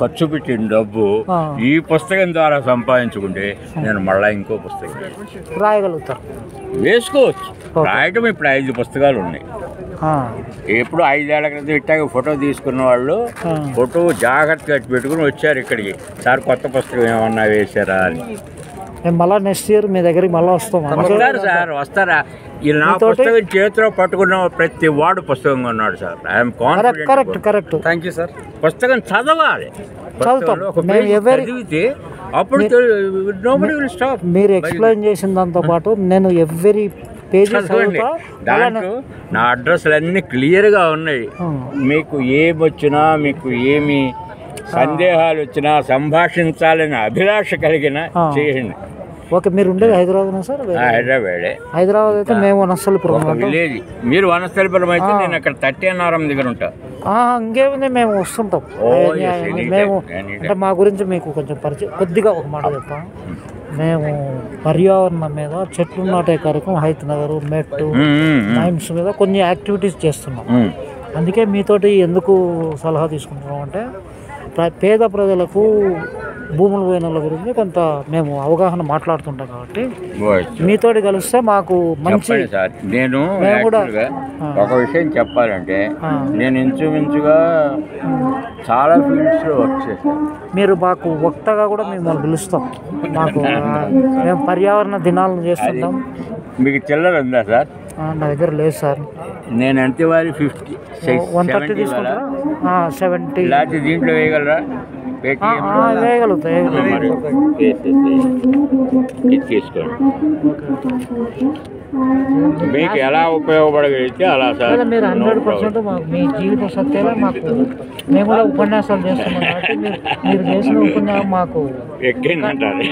ఖర్చు పెట్టిన డబ్బు. ఈ పుస్తకం ద్వారా సంపాదించుకుంటే నేను మళ్ళా ఇంకో పుస్తకం రాయగలుగుతారు. వేసుకోవచ్చు. రాయటం ఇప్పుడు ఐదు పుస్తకాలు ఉన్నాయి. ఎప్పుడు ఐదేళ్ళ క్రితం ఇట్టాక ఫోటో తీసుకున్న వాళ్ళు. ఫోటో జాగ్రత్తగా పెట్టుకుని వచ్చారు ఇక్కడికి. సార్ కొత్త పుస్తకం ఏమన్నా వేశారా? అని. మేము మళ్ళీ నెక్స్ట్ ఇయర్ మీ దగ్గరికి మళ్ళీ వస్తాం. వస్తారు సార్ వస్తారా? ఈ నా పుస్తకం చేతిలో పట్టుకున్న ప్రతి వాడు పుస్తకం కొన్నాడు sir. I'm correct correct confident correct. Thank you sir పుస్తకం చదవాలి. చదివితే. అప్పుడు మీరు ఎక్స్ప్లెయిన్ చేసిన దాంతో పాటు నేను ఎవ్రీ పేజీ చదవండి చదువుతా దాంట్లో నా అడ్రస్లు అన్ని క్లియర్గా ఉన్నాయి. మీకు ఏమొచ్చినా మీకు ఏమి సందేహాలు వచ్చినా సంభాషించాలని అభిలాష కలిగిన. చేయండి. ఓకే మీరు ఉండేది హైదరాబాద్ సార్? హైదరాబాదే. హైదరాబాద్ అయితే మేము ఒక విలేజ్. మీరు వనస్థలిపురం అయితే నేను అక్కడ తట్టేనారం దగ్గర ఉంటా. ఇంకేముంది మేము వస్తుంటాం. మేము. అంటే మా గురించి మీకు కొంచెం పరిచయం కొద్దిగా ఒక మాట చెప్తాం. మేము పర్యావరణం మీద చెట్లు నాటే కార్యక్రమం హైత్ నగర్ మెట్టు మైమ్స్ మీద కొన్ని యాక్టివిటీస్ చేస్తున్నాం. అందుకే మీతోటి ఎందుకు సలహా తీసుకుంటున్నాం అంటే పేద ప్రజలకు భూములు పోయిన వాళ్ళ గురించి కొంత మేము అవగాహన మాట్లాడుతుంటాం కాబట్టి. మీతోటి కలిస్తే మాకు మంచి సార్. నేను కూడా- ఒక విషయం చెప్పాలంటే. నేను ఇంచుమించుగా చాలా ఫీల్డ్స్లో వర్క్ చేశాను. మీరు మాకు వక్తగా కూడా మిమ్మల్ని పిలుస్తాం. మాకు మేము పర్యావరణ దినాలను చేస్తుంటాం. మీకు చిల్లర ఉందా సార్? నా దగ్గర లేదు సార్. నేను ఎంత ఇవ్వాలి? ఫిఫ్టీ వన్ థర్టీ తీసుకుంటారా? సెవెంటీ. లేకపోతే దీంట్లో వేయగలరా? వేయగలుగుతా ఇది తీసుకోండి. మీకు ఎలా ఉపయోగపడగలిగితే అలా సార్. మీరు హండ్రెడ్. పర్సెంట్ మాకు మీ జీవిత సత్యాలే మాకు మేము కూడా ఉపన్యాసాలు చేస్తున్నాం కాబట్టి మీరు మీరు చేసిన ఉపన్యాసం మాకు ఎక్కిందంటారు.